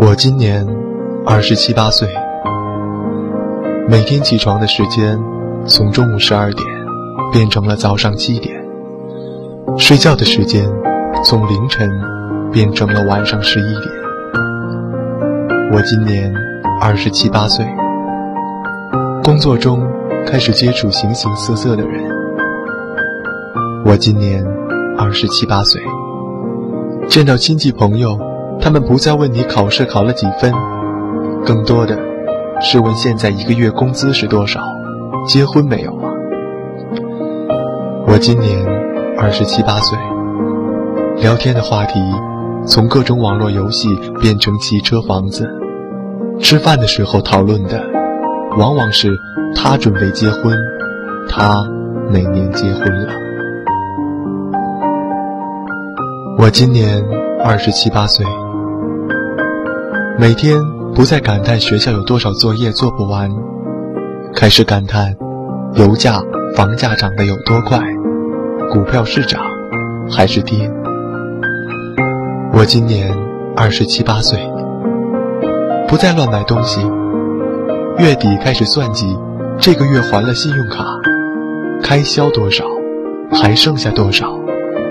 我今年二十七八岁，每天起床的时间从中午十二点变成了早上七点，睡觉的时间从凌晨变成了晚上十一点。我今年二十七八岁，工作中开始接触形形色色的人。我今年二十七八岁，见到亲戚朋友。他们不再问你考试考了几分，更多的是问现在一个月工资是多少，结婚没有啊？我今年二十七八岁，聊天的话题从各种网络游戏变成汽车、房子，吃饭的时候讨论的往往是他准备结婚，他哪年结婚了？我今年二十七八岁。每天不再感叹学校有多少作业做不完，开始感叹油价、房价涨得有多快，股票是涨还是跌。我今年二十七八岁，不再乱买东西，月底开始算计这个月还了信用卡，开销多少，还剩下多少，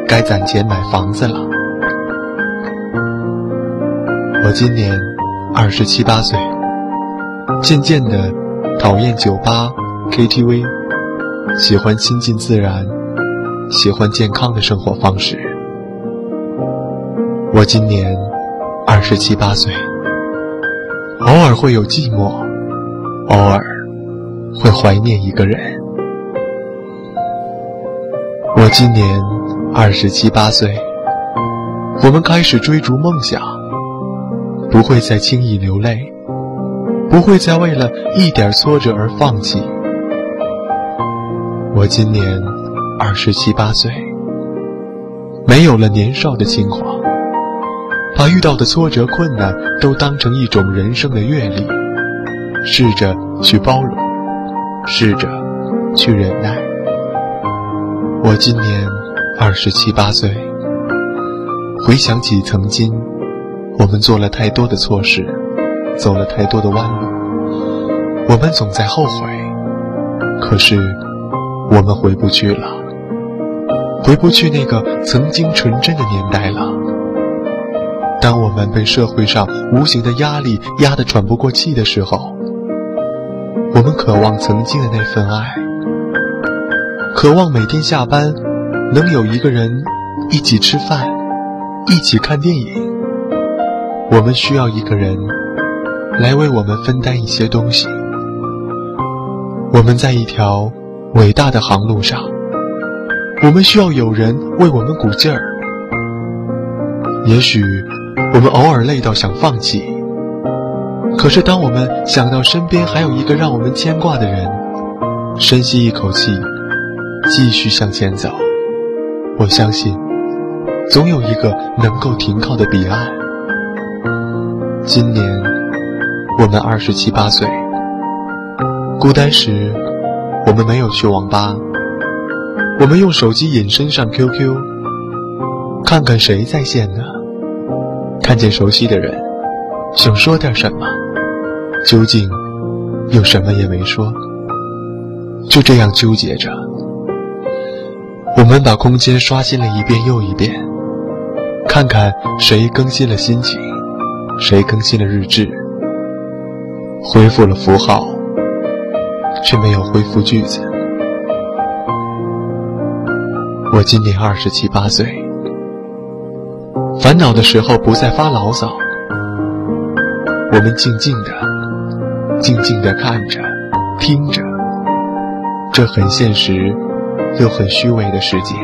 该攒钱买房子了。我今年。二十七八岁，渐渐的讨厌酒吧、KTV，喜欢亲近自然，喜欢健康的生活方式。我今年二十七八岁，偶尔会有寂寞，偶尔会怀念一个人。我今年二十七八岁，我们开始追逐梦想。不会再轻易流泪，不会再为了一点挫折而放弃。我今年二十七八岁，没有了年少的轻狂，把遇到的挫折困难都当成一种人生的阅历，试着去包容，试着去忍耐。我今年二十七八岁，回想起曾经。我们做了太多的错事，走了太多的弯路，我们总在后悔。可是，我们回不去了，回不去那个曾经纯真的年代了。当我们被社会上无形的压力压得喘不过气的时候，我们渴望曾经的那份爱，渴望每天下班能有一个人一起吃饭，一起看电影。我们需要一个人来为我们分担一些东西。我们在一条伟大的航路上，我们需要有人为我们鼓劲儿。也许我们偶尔累到想放弃，可是当我们想到身边还有一个让我们牵挂的人，深吸一口气，继续向前走，我相信总有一个能够停靠的彼岸。今年我们二十七八岁，孤单时，我们没有去网吧，我们用手机隐身上 QQ，看看谁在线呢？看见熟悉的人，想说点什么，究竟又什么也没说，就这样纠结着。我们把空间刷新了一遍又一遍，看看谁更新了心情。谁更新了日志？恢复了符号，却没有恢复句子。我今年二十七八岁，烦恼的时候不再发牢骚。我们静静的、静静的看着、听着，这很现实又很虚伪的世界。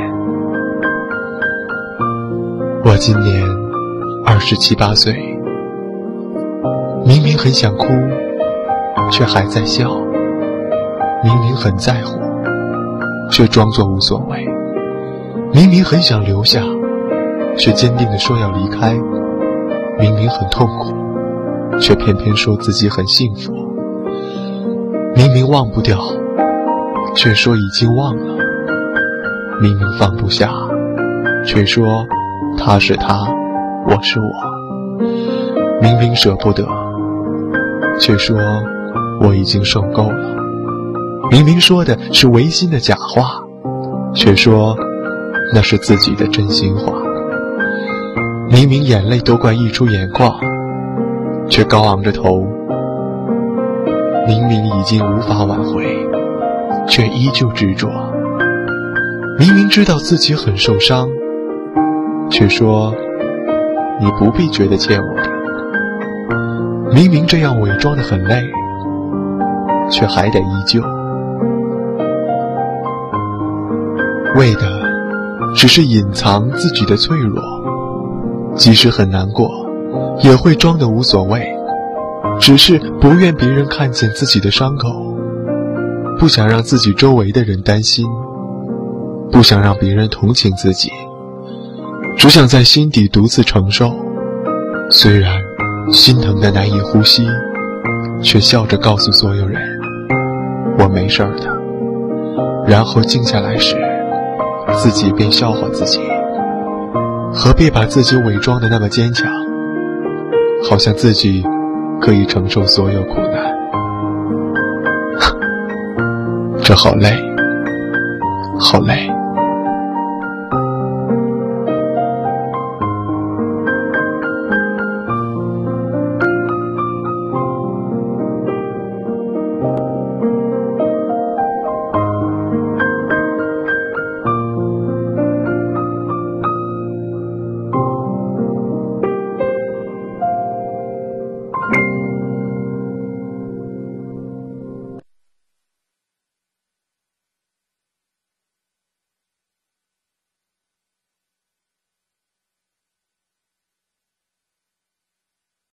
我今年二十七八岁。明明很想哭，却还在笑；明明很在乎，却装作无所谓；明明很想留下，却坚定地说要离开；明明很痛苦，却偏偏说自己很幸福；明明忘不掉，却说已经忘了；明明放不下，却说他是他，我是我。明明舍不得，却说我已经受够了；明明说的是违心的假话，却说那是自己的真心话；明明眼泪都快溢出眼眶，却高昂着头；明明已经无法挽回，却依旧执着；明明知道自己很受伤，却说你不必觉得欠我。的。明明这样伪装的很累，却还得依旧，为的只是隐藏自己的脆弱。即使很难过，也会装的无所谓，只是不愿别人看见自己的伤口，不想让自己周围的人担心，不想让别人同情自己，只想在心底独自承受。虽然。心疼的难以呼吸，却笑着告诉所有人：“我没事的。”然后静下来时，自己便笑话自己：“何必把自己伪装的那么坚强？好像自己可以承受所有苦难。”这好累，好累。